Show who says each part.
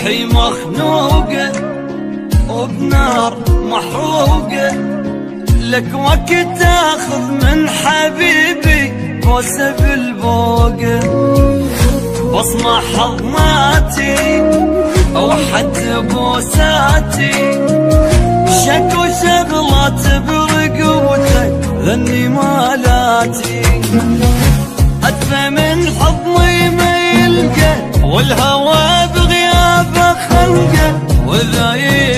Speaker 1: روحي مخنوقة وبنار محروقة لك وقت آخذ من حبيبي بوسه بالبوقة بصمة حضناتي أو حتى بوساتي. شك وشغلات برقبتك ذني مالاتي. أدفى من حضني ما يلقى والهوى وذايب